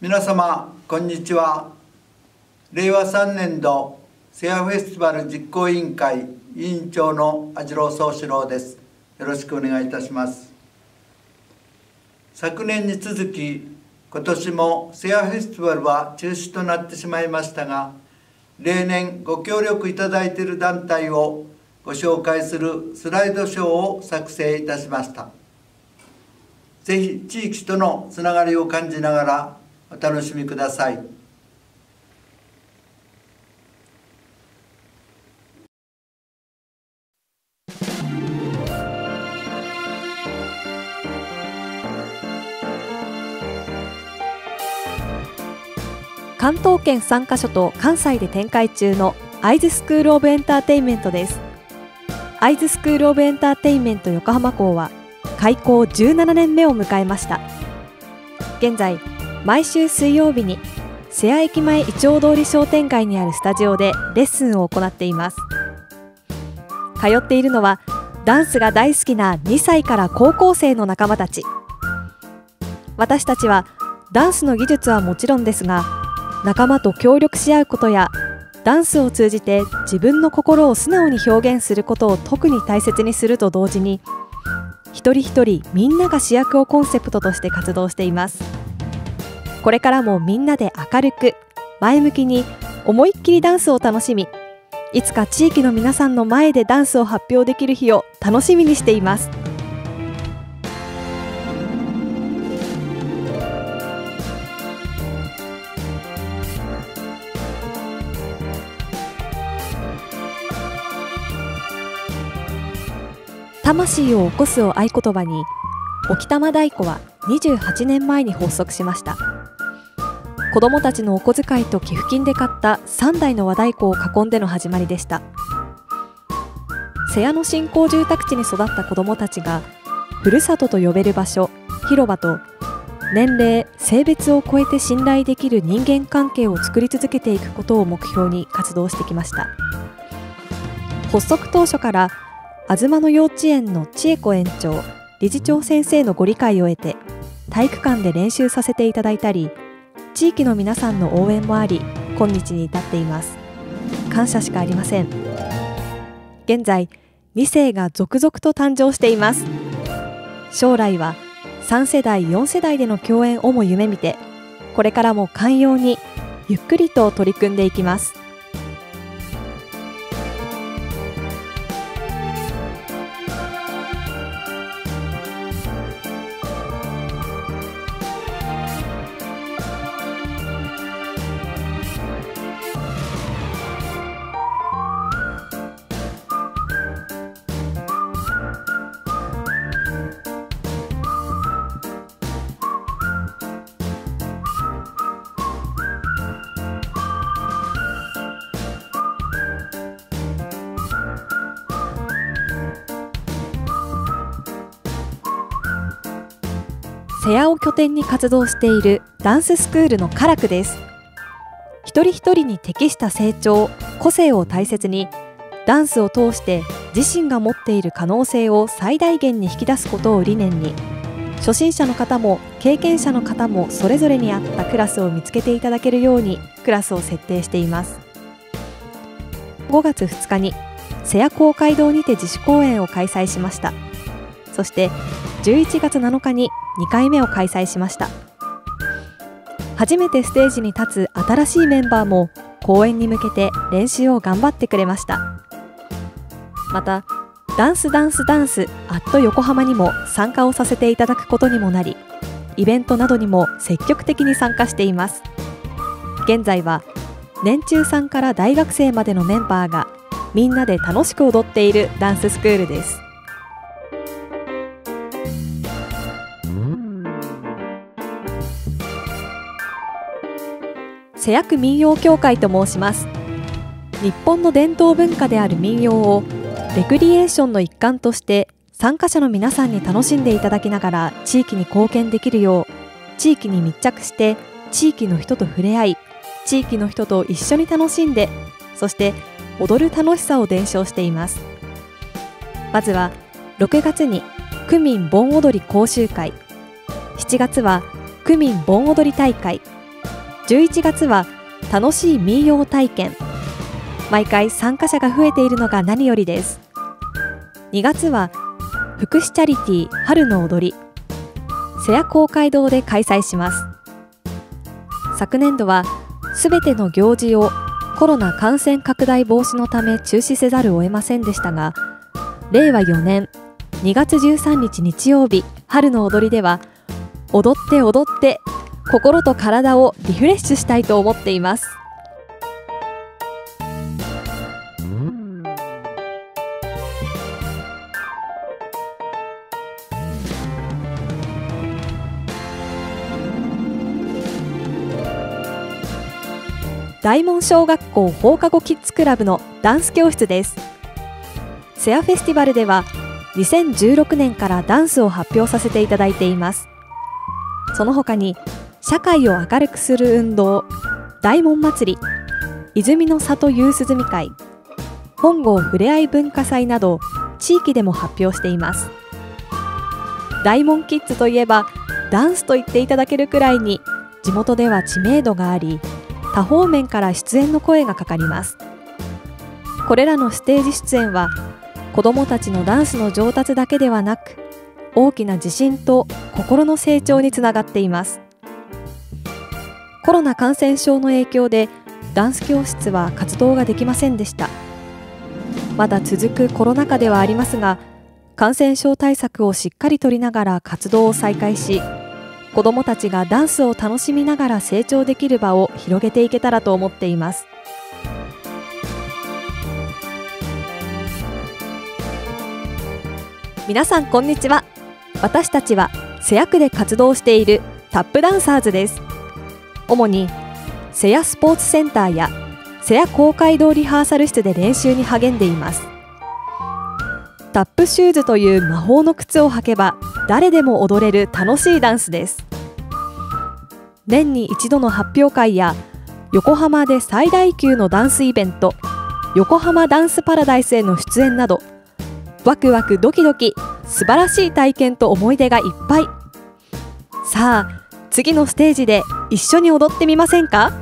皆様こんにちは。令和3年度セアフェスティバル実行委員会委員長の網代宗志郎です。よろしくお願いいたします。昨年に続き今年もセアフェスティバルは中止となってしまいましたが例年ご協力いただいている団体をご紹介するスライドショーを作成いたしました。ぜひ地域とのつながりを感じながらお楽しみください。関東圏3カ所と関西で展開中のアイズスクール・オブ・エンターテインメントです。アイズスクール・オブ・エンターテインメント横浜校は開校17年目を迎えました。現在毎週水曜日に瀬谷駅前イチョウ通り商店街にあるスタジオでレッスンを行っています。通っているのはダンスが大好きな2歳から高校生の仲間たち。私たちはダンスの技術はもちろんですが仲間と協力し合うことやダンスを通じて自分の心を素直に表現することを特に大切にすると同時に一人一人みんなが主役をコンセプトとして活動しています。これからもみんなで明るく前向きに思いっきりダンスを楽しみいつか地域の皆さんの前でダンスを発表できる日を楽しみにしています。魂を起こすを合言葉に沖玉太鼓は28年前に発足しました。子どもたちのお小遣いと寄付金で買った3台の和太鼓を囲んでの始まりでした。瀬谷の新興住宅地に育った子どもたちがふるさとと呼べる場所広場と年齢性別を超えて信頼できる人間関係を作り続けていくことを目標に活動してきました。発足当初から東の幼稚園の千恵子園長理事長先生のご理解を得て体育館で練習させていただいたり地域の皆さんの応援もあり今日に至っています。感謝しかありません。現在2世が続々と誕生しています。将来は3世代4世代での共演をも夢見てこれからも寛容にゆっくりと取り組んでいきます。瀬谷を拠点に活動しているダンススクールのカラクです。一人一人に適した成長個性を大切にダンスを通して自身が持っている可能性を最大限に引き出すことを理念に初心者の方も経験者の方もそれぞれに合ったクラスを見つけていただけるようにクラスを設定しています。5月2日に瀬谷公会堂にて自主公演を開催しました。そして11月7日に2回目を開催しました。初めてステージに立つ新しいメンバーも公演に向けて練習を頑張ってくれました。またダンスダンスダンスアット横浜にも参加をさせていただくことにもなりイベントなどにも積極的に参加しています。現在は年中さんから大学生までのメンバーがみんなで楽しく踊っているダンススクールです。瀬谷区民謡協会と申します。日本の伝統文化である民謡をレクリエーションの一環として参加者の皆さんに楽しんでいただきながら地域に貢献できるよう地域に密着して地域の人と触れ合い地域の人と一緒に楽しんでそして踊る楽しさを伝承しています。まずは6月に区民盆踊り講習会。7月は区民盆踊り大会。11月は楽しい民謡体験。毎回参加者が増えているのが何よりです。2月は福祉チャリティー春の踊り。瀬谷公会堂で開催します。昨年度はすべての行事をコロナ感染拡大防止のため中止せざるを得ませんでしたが令和4年2月13日日曜日春の踊りでは踊って踊って心と体をリフレッシュしたいと思っています。大門小学校放課後キッズクラブのダンス教室です。セアフェスティバルでは2016年からダンスを発表させていただいています。その他に社会を明るくする運動大門祭り泉の里ユースみ会本郷ふれあい文化祭など地域でも発表しています。大門キッズといえばダンスと言っていただけるくらいに地元では知名度があり多方面から出演の声がかかります。これらのステージ出演は子どもたちのダンスの上達だけではなく大きな自信と心の成長につながっています。コロナ感染症の影響でダンス教室は活動ができませんでした。まだ続くコロナ禍ではありますが感染症対策をしっかりとりながら活動を再開し子どもたちがダンスを楽しみながら成長できる場を広げていけたらと思っています。皆さんこんにちは。私たちは瀬谷区で活動しているタップダンサーズです。主に瀬谷スポーツセンターや瀬谷公会堂リハーサル室で練習に励んでいます。タップシューズという魔法の靴を履けば誰でも踊れる楽しいダンスです。年に一度の発表会や横浜で最大級のダンスイベント横浜ダンスパラダイスへの出演などワクワクドキドキ素晴らしい体験と思い出がいっぱい。さあ次のステージで一緒に踊ってみませんか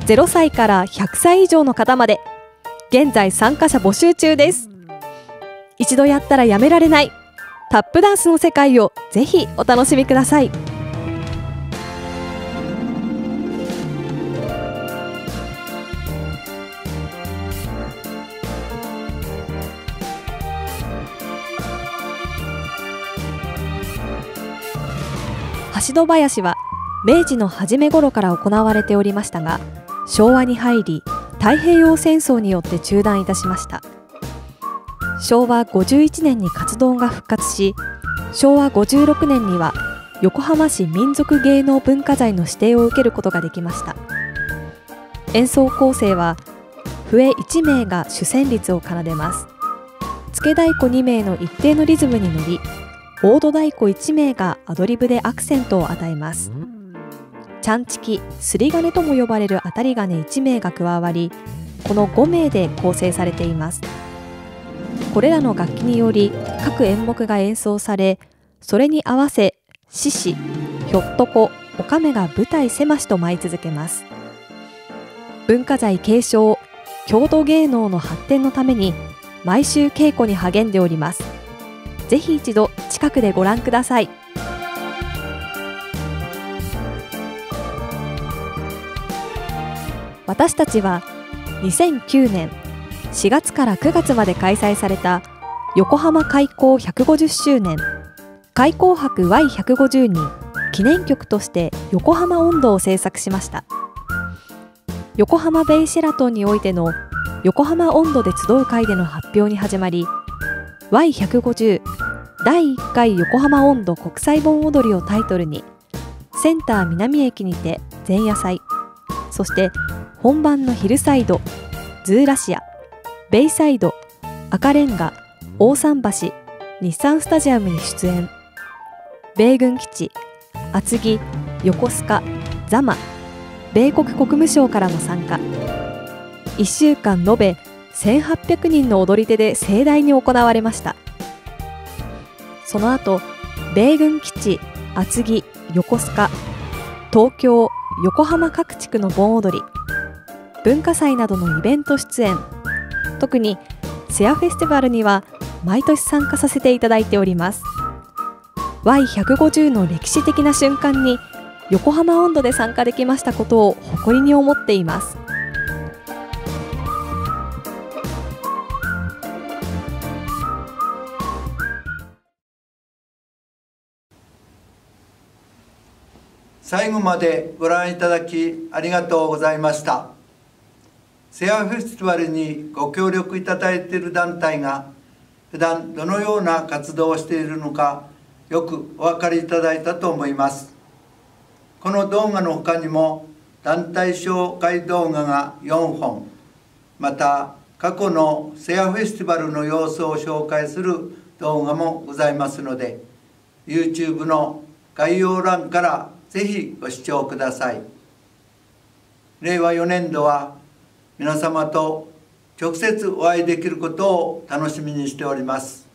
？0歳から100歳以上の方まで現在参加者募集中です。一度やったらやめられない。タップダンスの世界をぜひお楽しみください。橋戸林は明治の初め頃から行われておりましたが昭和に入り太平洋戦争によって中断いたしました。昭和51年に活動が復活し昭和56年には横浜市民族芸能文化財の指定を受けることができました。演奏構成は笛1名が主旋律を奏でます。付け太鼓2名の一定のリズムに乗りボード太鼓1名がアドリブでアクセントを与えます。ちゃんちき、すり金とも呼ばれる当たり金1名が加わりこの5名で構成されています。これらの楽器により各演目が演奏されそれに合わせ獅子、ひょっとこ、おかめが舞台狭しと舞い続けます。文化財継承、郷土芸能の発展のために毎週稽古に励んでおります。ぜひ一度近くでご覧ください。私たちは2009年4月から9月まで開催された横浜開港150周年開港博 Y150 に記念曲として横浜音頭を制作しました。横浜ベイシェラトンにおいての横浜音頭で集う会での発表に始まり Y150 第1回横浜音頭国際盆踊りをタイトルにセンター南駅にて前夜祭そして本番のヒルサイドズーラシアベイサイド赤レンガ大桟橋日産スタジアムに出演。米軍基地厚木横須賀座間米国国務省からも参加。1週間延べ1800人の踊り手で盛大に行われました。その後米軍基地厚木横須賀東京横浜各地区の盆踊り文化祭などのイベント出演特にセアフェスティバルには毎年参加させていただいております。Y150 の歴史的な瞬間に横浜温度で参加できましたことを誇りに思っています。最後までご覧いただきありがとうございました。セアフェスティバルにご協力いただいている団体が普段どのような活動をしているのかよくお分かりいただいたと思います。この動画の他にも団体紹介動画が4本また過去のセアフェスティバルの様子を紹介する動画もございますので YouTube の概要欄からぜひご視聴ください。令和4年度は皆様と直接お会いできることを楽しみにしております。